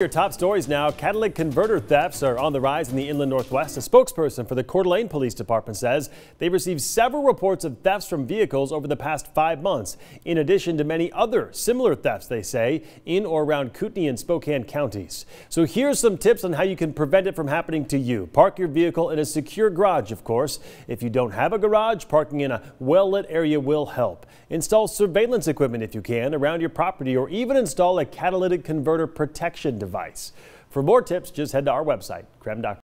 Your top stories now. Catalytic converter thefts are on the rise in the inland northwest. A spokesperson for the Coeur d'Alene Police Department says they've received several reports of thefts from vehicles over the past five months, in addition to many other similar thefts, they say, in or around Kootenai and Spokane counties. So here's some tips on how you can prevent it from happening to you. Park your vehicle in a secure garage, of course. If you don't have a garage, parking in a well-lit area will help. Install surveillance equipment if you can around your property or even install a catalytic converter protection device device. For more tips, just head to our website, krem.com.